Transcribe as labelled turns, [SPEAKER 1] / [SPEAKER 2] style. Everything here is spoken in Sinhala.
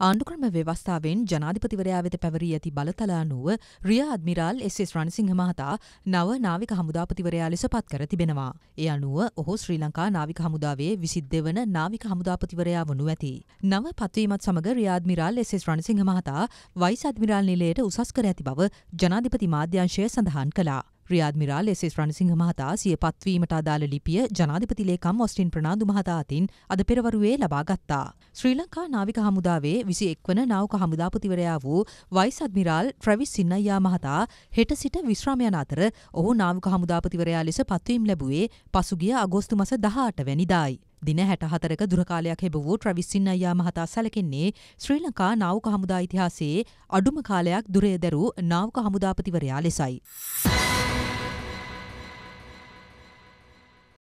[SPEAKER 1] ආණ්ඩුක්‍රම ව්‍යවස්ථාවෙන් ජනාධිපතිවරයා වෙත පැවරී ඇති බලතල අනුව රිය අද්මිරාල් එස්.එස්. රණසිංහ මහතා නව නාවික හමුදාපතිවරයා ලෙස පත් කර තිබෙනවා. ඒ අනුව ඔහු ශ්‍රී ලංකා නාවික හමුදාවේ විසිත් දෙවන නාවික හමුදාපතිවරයා වනු ඇති. නව පත්වීමත් සමග රියාද්මිරාල් එස්.එස්. රණසිංහ මහතා වයිස් අද්මිරාල් නිලයට උසස් කර ඇති බව ජනාධිපති මාධ්‍යංශය සඳහන් කළා. රියාද්මිරාල් එස්.එස්. රණසිංහ මහතා සිය පත්වීමට අදාළ ලිපිය ජනාධිපති ලේකම් ඔස්ටින් ප්‍රනාාදු මහතා අතින් අද පෙරවරුවේ ලබා ගත්තා. ශ්‍රී ලංකා නාවික හමුදාවේ විසි එක්වන නෞක හමුදාපතිවරයා වූ වයිස් අද්මිරාල් ට්‍රවිස් සින්නයියා මහතා හෙට සිට විශ්‍රාමයන අතර ඔහු නාවික හමුදාපතිවරයා ලෙස පත්වීම් ලැබුවේ පසුගිය අගෝස්තු මස දහට වැනිදායි. දින හැට හතරක දුරකාලයක් හෙබ වූ ට්‍රවිස්සින් අයියා මහතා සැලකෙන්නේ ශ්‍රී ලංකා නාවක හමුදා ඉතිහාසයේ අඩුම කාලයක් දුරය දැරූ නාවක හමුදාපතිවරයා ලෙසයි.